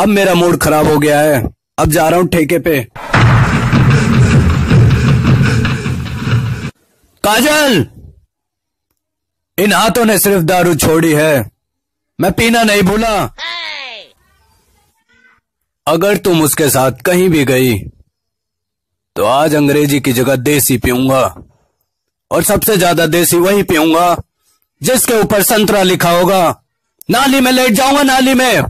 अब मेरा मूड खराब हो गया है। अब जा रहा हूँ ठेके पे। काजल! इन हाथों ने सिर्फ़ दारू छोड़ी है। मैं पीना नहीं भूला। अगर तुम उसके साथ कहीं भी गई तो आज अंग्रेज़ी की जगह देसी पीऊँगा। और सबसे ज़्यादा देसी वही पीऊँगा, जिसके ऊपर संतरा लिखा होगा, नाली में लेट जाऊँगा, नाली में।